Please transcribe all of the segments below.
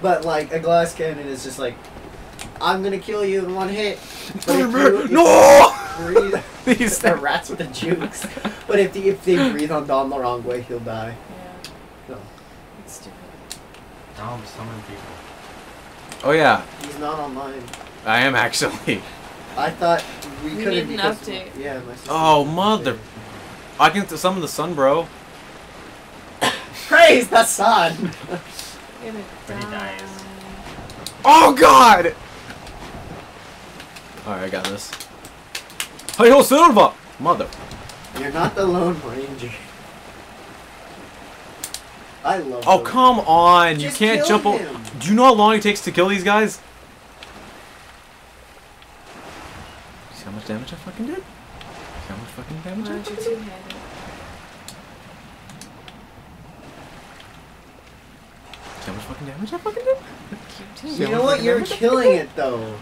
But like a glass cannon is just like, I'm gonna kill you in one hit. But if you, if no! breathe, These the rats with the jukes. But if the, if they breathe on Dom the wrong way, he'll die. Yeah. No. It's stupid. Dom, summon people. Oh yeah, He's not online. I am actually. I thought we, We couldn't need an because update. yeah, my sister. Oh mother! I can summon the sun, bro. Praise the sun. You're gonna But he dies. Oh god! Alright, I got this. Hey, ho, Silva! Mother. You're not the Lone Ranger. I love. Oh, those. come on! Just you can't kill jump o- him. Do you know how long it takes to kill these guys? See how much damage I fucking did? See how much fucking damage Why I aren't you fucking did? two-handed? See how much fucking damage I fucking did? Keep See You know what? You're killing it though.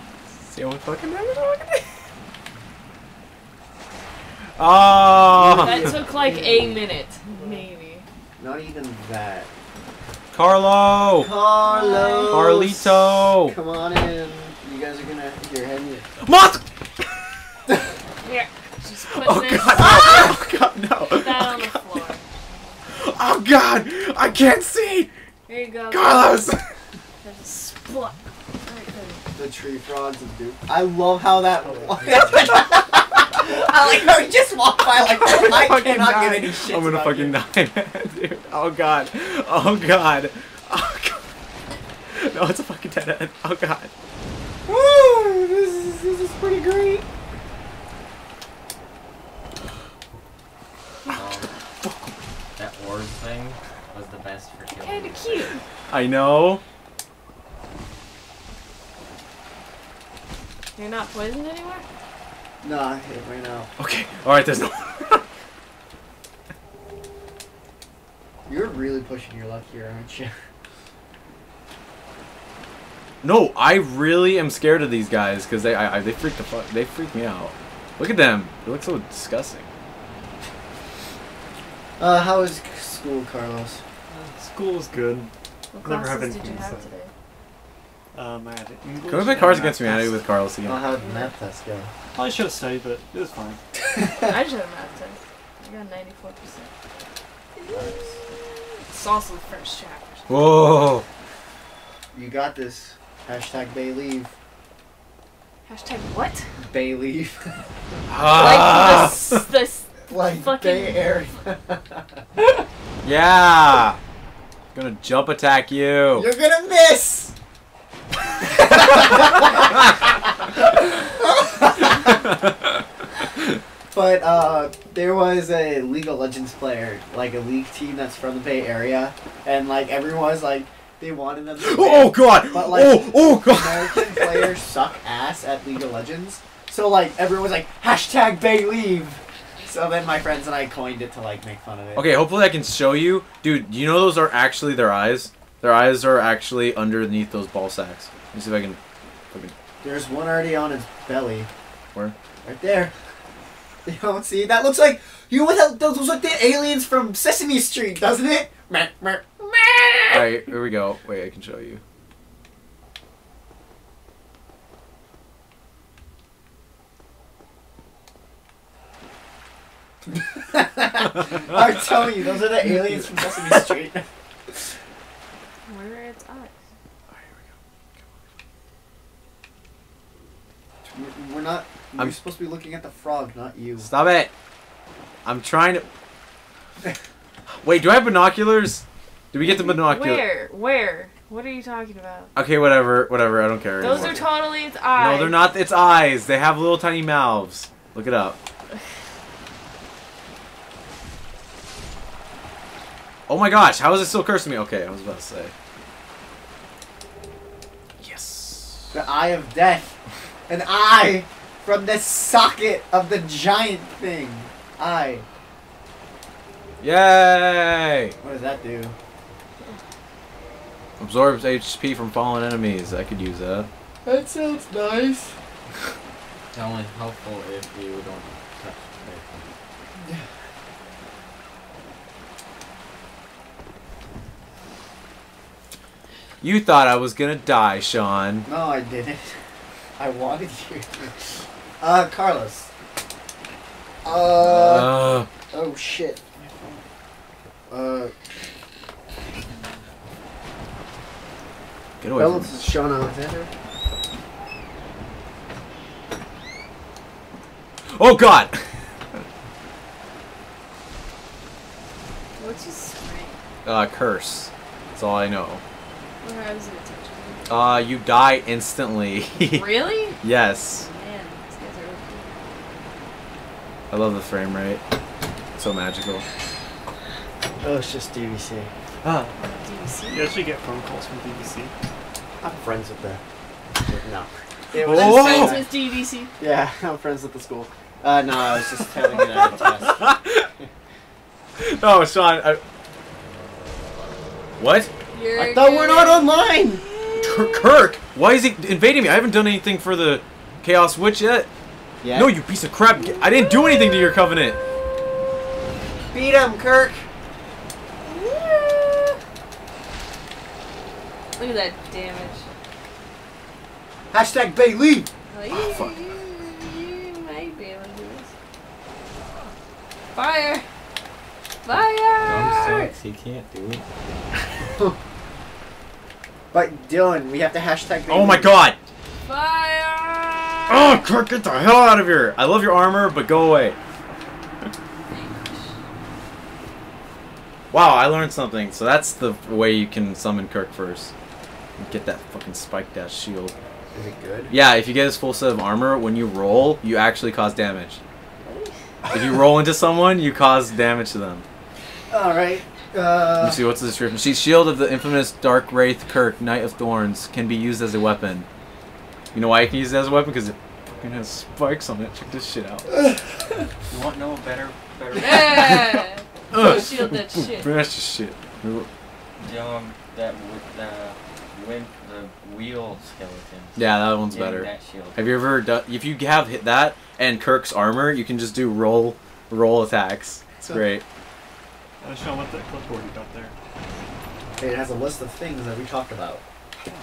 See how much fucking damage I fucking did? Oh! Ah. That took like a minute, maybe. Not even that. Carlo! Carlo! Carlito! Come on in. You guys are gonna. You're heading. it. What? Here, just put Oh this. god, no! Oh god, no! Put that on Oh the god, floor. oh god! I can't see! Here you go. Carlos! There's a splat. Right. The tree frogs and dude. I love how that. I like how he just walked by like I fucking cannot die. give any shit. I'm gonna fucking die, dude. Oh god. Oh god. Oh god. No, it's a fucking dead end. Oh god. Woo! This is this is pretty great. Um, that orb thing was the best for killing. Kinda cute. I know. You're not poisoned anymore? Nah, it ran out. Okay. Alright, there's no. You're really pushing your luck here, aren't you? no, I really am scared of these guys because they I, I, they freak the fuck they freak me out. Look at them. They look so disgusting. Uh, how was school, Carlos? School's good. What Never have classes did you have to say. today? Um, I had English. Can we play Cards Against Humanity with Carlos again? How did the math test go? I should have studied, but it was fine. I just had a math test. I got 94%. It's also the first chapter. Whoa. You got this. Hashtag Bay Leave. Hashtag what? Bay Leave. Ah. Like the, s- like Fucking- Bay Area. Yeah. Gonna jump attack you. You're gonna miss! But uh, there was a League of Legends player, like a league team that's from the Bay Area, and like everyone was like, they wanted them. To win. Oh god! But, like, oh oh god! American players suck ass at League of Legends, so like everyone was like hashtag Bay Leave. So then my friends and I coined it to like make fun of it. Okay, hopefully I can show you, dude. You know those are actually their eyes. Their eyes are actually underneath those ball sacks. Let me see if I can. fucking- There's one already on its belly. Where? Right there. You don't see? That looks like you know what? That, those look like the aliens from Sesame Street, doesn't it? Meh, meh. All right, here we go. Wait, I can show you. I'm telling you, those are the aliens from Sesame Street. Where are its eyes? We're- We're not. We're I'm- supposed to be looking at the frog, not you. Stop it! I'm trying to. Wait, do I have binoculars? Do we get the binoculars? Where? Where? What are you talking about? Okay, whatever, whatever. I don't care. Those anymore. are totally its eyes. No, they're not. It's eyes. They have little tiny mouths. Look it up. Oh my gosh! How is it still cursing me? Okay, I was about to say. Yes. The eye of death. An eye from the socket of the giant thing. Eye. Yay! What does that do? Absorbs HP from fallen enemies. I could use that. That sounds nice. It's only helpful if you don't You thought I was gonna die, Sean. No, I didn't. I wanted you to. Uh, Carlos. Uh. Uh, oh shit. Uh. get away from me. this is Sean Alexander. Oh God! What's his strength? Uh, curse. That's all I know. Or how does it touch Uh, you die instantly. really? yes. Man, these guys are I love the frame rate. So magical. Oh, it's just DVC. Ah. DVC. You actually get phone calls from DVC. I'm friends with the. with- No. It Oh! was I'm Whoa! friends with DVC. Yeah, I'm friends with the school. Uh, no, I was just telling it out of test. No, Sean. I... What? You're I thought we're not online! Kirk, Kirk? Why is he invading me? I haven't done anything for the Chaos Witch yet. Yeah. No, you piece of crap. I didn't do anything to your covenant. beat him, Kirk! Look at that damage. Hashtag Bailey! Oh, ah, fuck. you, you might be able to do this. Fire! Fire! Thumbsticks, he can't do it. But Dylan, we have to hashtag Oh my God. Fire! Oh, Kirk, get the hell out of here. I love your armor, but go away. Wow, I learned something. So that's the way you can summon Kirk first. Get that fucking spiked ass shield. Is it good? Yeah, if you get his full set of armor, when you roll, you actually cause damage. If you roll into someone, you cause damage to them. Alright. Let Uh, me see, what's the description? She's shield of the infamous Dark Wraith Kirk, Knight of Thorns, can be used as a weapon. You know why I can use it as a weapon? Because it fucking has spikes on it. Check this shit out. You want no better, better? Yeah! Ugh. shield that shit. That's just shit. Um, that w- the wind, the wheel skeleton. Yeah, that one's Getting better. That. Have you ever done? If you have hit that and Kirk's armor, you can just do roll, roll attacks. It's great. Uh, Sean, what that clipboard you got there? it has a list of things that we talked about.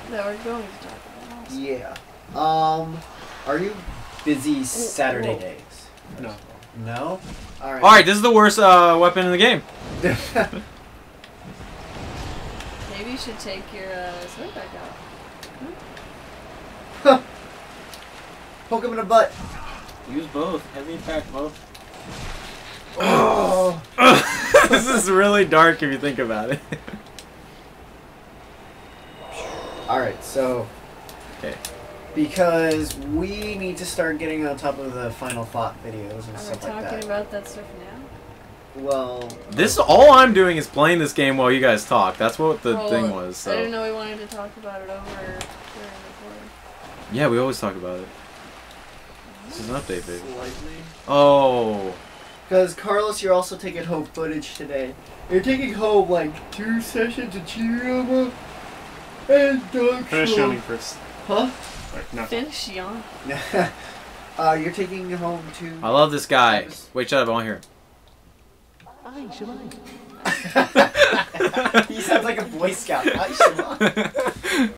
That we're going to talk about. Yeah. Um, are you busy Saturday whoa. days? No. No? Alright. All right, this is the worst uh, weapon in the game. Maybe you should take your uh, sword back out. Huh? Poke him in the butt. Use both. Heavy attack both. Oh. this is really dark if you think about it. Alright, so. Okay. Because we need to start getting on top of the final thought videos and Are we stuff talking like that. about that stuff now? well, This all I'm doing is playing this game while you guys talk. That's what the Well, thing was. I didn't know we wanted to talk about it over during recording. yeah, we always talk about it. This is an update, baby. slightly. Oh, Because Carlos, you're also taking home footage today. You're taking home like two sessions of Chirama and Dark Finish Souls. showing first. Huh? Like, no. Finish yawn. uh, you're taking home two. I love this guy. Wait, shut up! I want to hear. he sounds like a Boy Scout. Hi, Shimon.